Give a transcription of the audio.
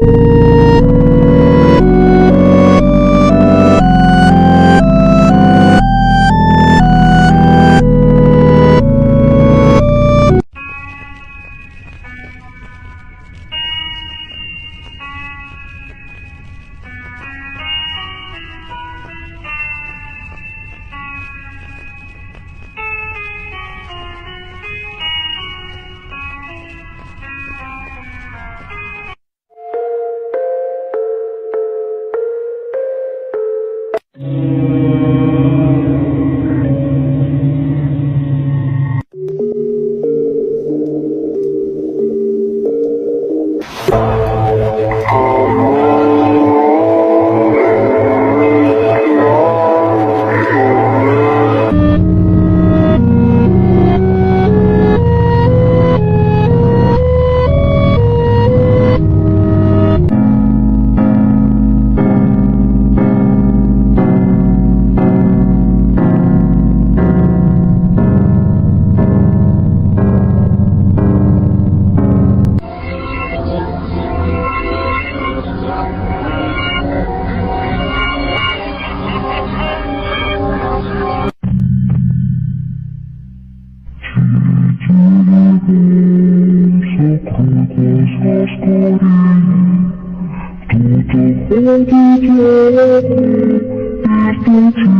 두 Thank you.